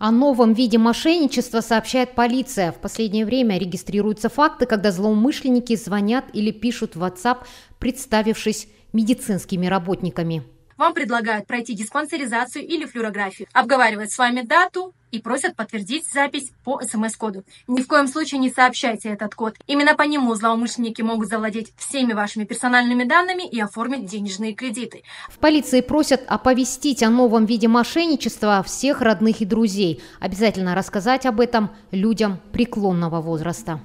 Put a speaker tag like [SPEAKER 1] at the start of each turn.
[SPEAKER 1] О новом виде мошенничества сообщает полиция. В последнее время регистрируются факты, когда злоумышленники звонят или пишут в WhatsApp, представившись медицинскими работниками.
[SPEAKER 2] Вам предлагают пройти диспансеризацию или флюорографию, обговаривают с вами дату и просят подтвердить запись по смс-коду. Ни в коем случае не сообщайте этот код. Именно по нему злоумышленники могут завладеть всеми вашими персональными данными и оформить денежные кредиты.
[SPEAKER 1] В полиции просят оповестить о новом виде мошенничества всех родных и друзей. Обязательно рассказать об этом людям преклонного возраста.